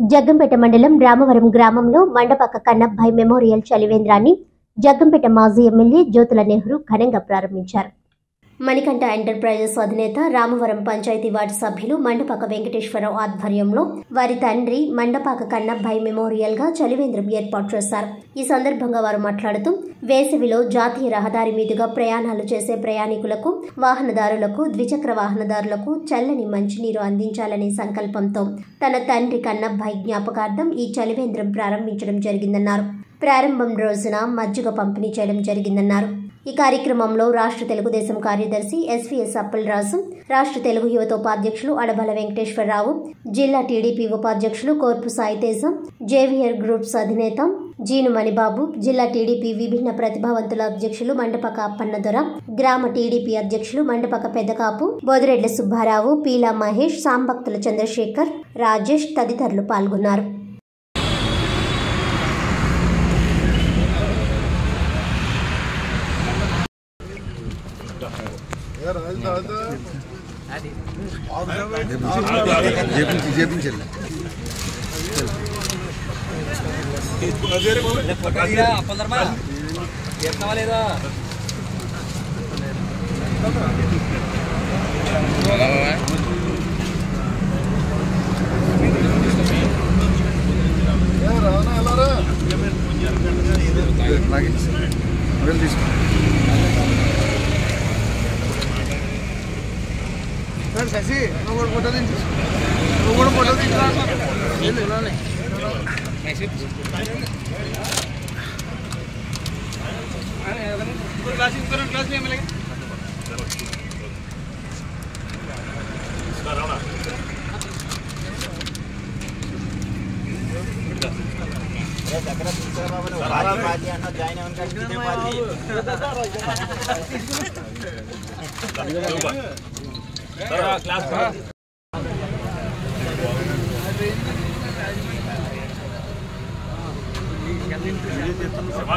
జగ్గంపేట మండలం రామవరం గ్రామంలో మండపక కన్నబ్బాయి మెమోరియల్ చలివేంద్రాన్ని జగ్గంపేట మాజీ ఎమ్మెల్యే జ్యోతుల నెహ్రూ ఘనంగా ప్రారంభించారు. మణికంఠ ఎంటర్ప్రైజెస్ అధినేత రామవరం పంచాయతీ వార్డు సభ్యులు మండపాక వెంకటేశ్వరరావు ఆధ్వర్యంలో వారి తండ్రి మండపాక కన్నబ్బాయి మెమోరియల్గా చలివేంద్రం ఏర్పాటు చేశారు. ఈ సందర్భంగా వారు మాట్లాడుతూ వేసవిలో జాతీయ రహదారి మీదుగా ప్రయాణాలు చేసే ప్రయాణికులకు వాహనదారులకు ద్విచక్ర వాహనదారులకు చల్లని మంచినీరు అందించాలనే సంకల్పంతో తన తండ్రి కన్నబ్బాయి జ్ఞాపకార్థం ఈ చలివేంద్రం ప్రారంభించడం జరిగిందన్నారు. ప్రారంభం రోజున మజ్జిగ పంపిణీ చేయడం జరిగిందన్నారు. ఈ కార్యక్రమంలో రాష్ట్ర తెలుగుదేశం కార్యదర్శి ఎస్వీఎస్ అప్పలరాజు రాష్ట్ర తెలుగు యువత ఉపాధ్యక్షులు అడబల వెంకటేశ్వరరావు జిల్లా టీడీపీ ఉపాధ్యక్షులు కోర్పు సాయితేజం జేవియర్ గ్రూప్స్ అధినేత జీను మణిబాబు జిల్లా టీడీపీ విభిన్న ప్రతిభావంతుల అధ్యక్షులు మండపక అప్పన్నదొర గ్రామ టీడీపీ అధ్యక్షులు మండపక పెదకాపు బోదిరెడ్ల సుబ్బారావు పీలా మహేష్ సాంభక్తుల చంద్రశేఖర్ రాజేష్ తదితరులు పాల్గొన్నారు. చేపించి చేపించండి లేదా లాగించి వెళ్ళి తీసుకో శశి నువ్వు కూడా ఫోటో తీసి నువ్వు కూడా ఫోటో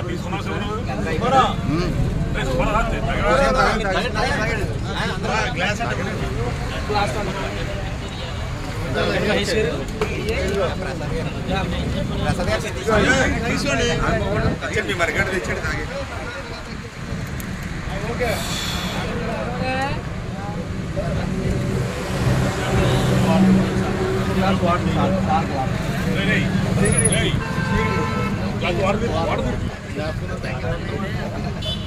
తీసుకురా చెప్పి మరి గడ్డ తెచ్చాడు తాగి लाख वाट सात सात लाख नहीं नहीं। नहीं क्या तो और भी और भी मैं आपको बताएँगे